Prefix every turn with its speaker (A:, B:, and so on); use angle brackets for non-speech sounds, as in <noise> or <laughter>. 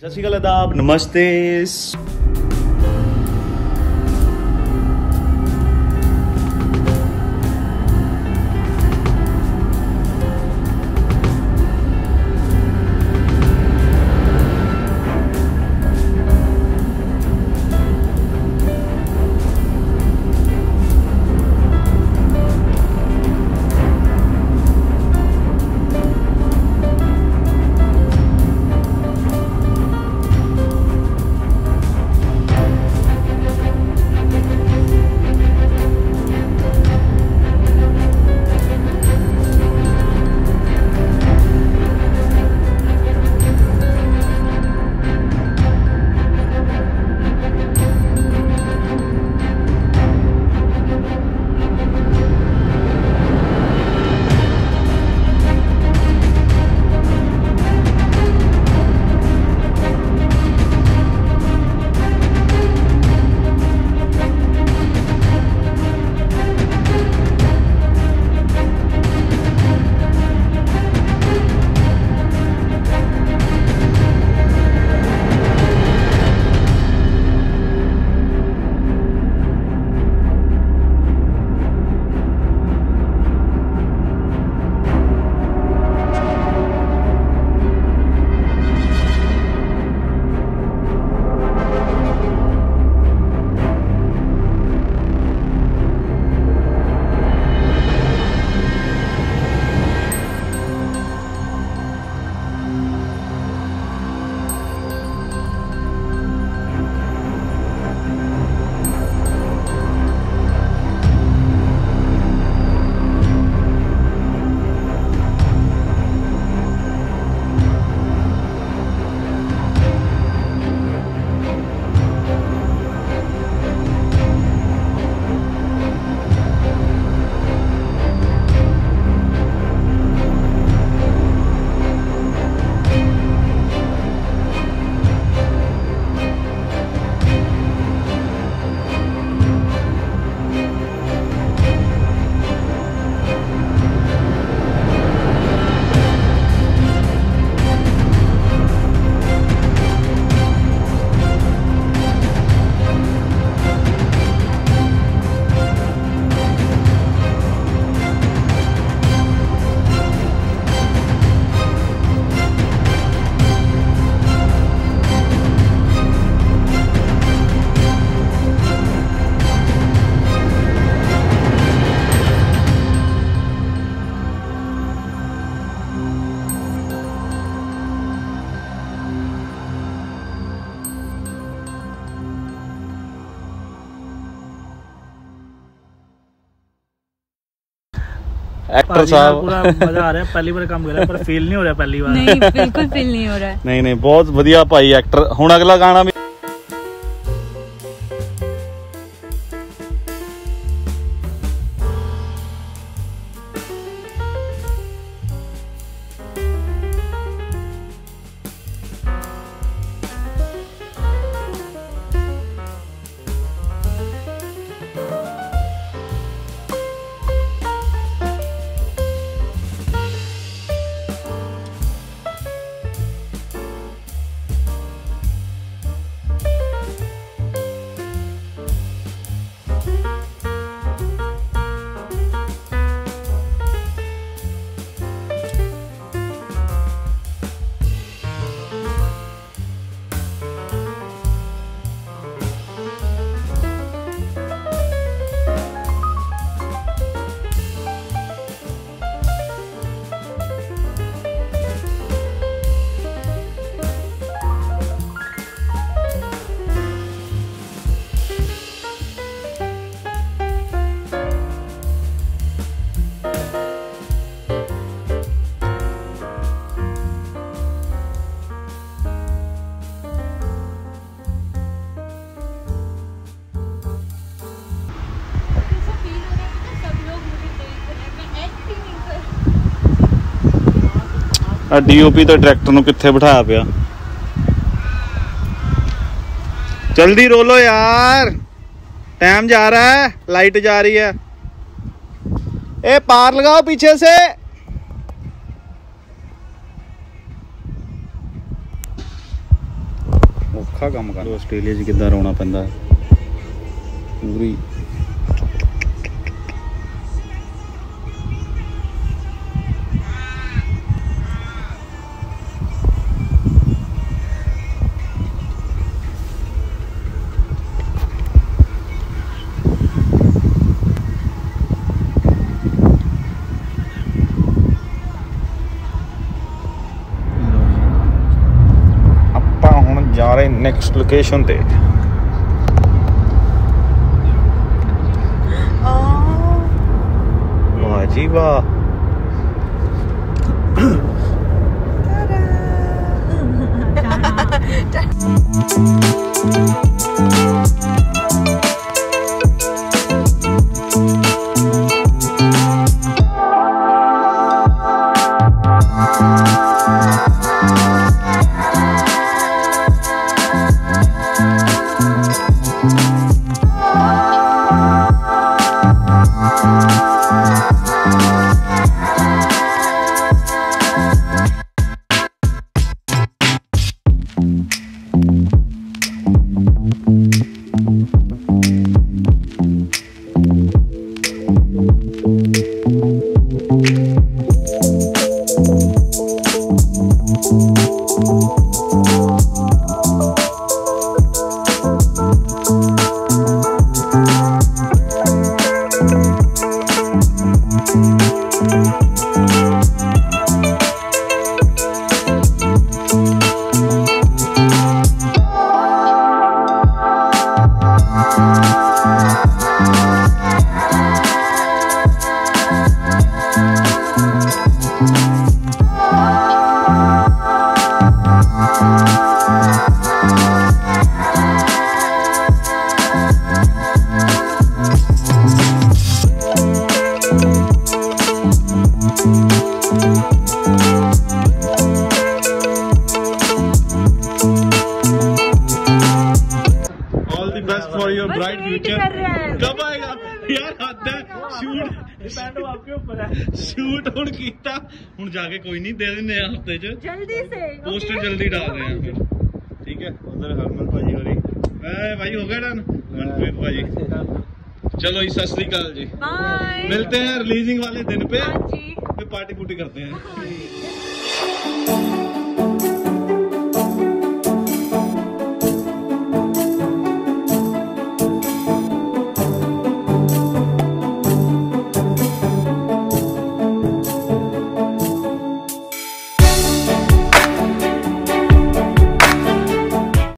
A: ਸਤਿ ਸ਼੍ਰੀ ਅਕਾਲ ਆਦਾਬ ਨਮਸਤੇ ਐਕਟਰ ਸਾਹਿਬ।
B: ਪੂਰਾ ਮਜ਼ਾ ਆ ਰਿਹਾ ਪਹਿਲੀ ਵਾਰ ਕੰਮ ਕਰਿਆ ਪਰ ਫੀਲ ਨਹੀਂ ਹੋ ਰਿਹਾ ਪਹਿਲੀ ਵਾਰ।
C: ਨਹੀਂ ਬਿਲਕੁਲ ਫੀਲ ਨਹੀਂ ਹੋ ਰਿਹਾ।
A: ਨਹੀਂ ਨਹੀਂ ਬਹੁਤ ਵਧੀਆ ਭਾਈ ਐਕਟਰ ਹੁਣ ਅਗਲਾ ਗਾਣਾ ਆ ਡੀਓਪੀ ਤਾਂ ਡਾਇਰੈਕਟਰ ਨੂੰ ਕਿੱਥੇ ਬਿਠਾਇਆ ਪਿਆ ਜਲਦੀ ਰੋਲੋ यार टाइम जा रहा है लाइट जा रही है ए पार लगाओ पीछे से ਔਖਾ ਕੰਮ ਕਰ ਆਸਟ੍ਰੇਲੀਆ 'ਚ ਕਿੱਦਾਂ ਰੋਣਾ ਪੈਂਦਾ ਪੂਰੀ next location there. Oh. oh वाह जी <laughs> <laughs> ब्राइट फ्यूचर कब आएगा यार हद है शूट
B: डिपेंड हो आपके ऊपर है
A: ਸ਼ੂਟ ਹੁਣ ਕੀਤਾ ਹੁਣ ਜਾ ਕੇ ਕੋਈ ਨਹੀਂ ਦੇ ਦਿੰਦੇ ਆ ਹਫਤੇ 'ਚ
C: जल्दी से
A: पोस्टर जल्दी डाल रहे हैं फिर ठीक है उधर हरमन भाजी हो रही ए भाई हो गया डन मनप्रीत भाजी चलो जी सत श्रीकाल जी
C: बाय
A: मिलते हैं रिलीजिंग वाले दिन पे
C: हाँ जी
A: फिर पार्टी पुर्टी करते हैं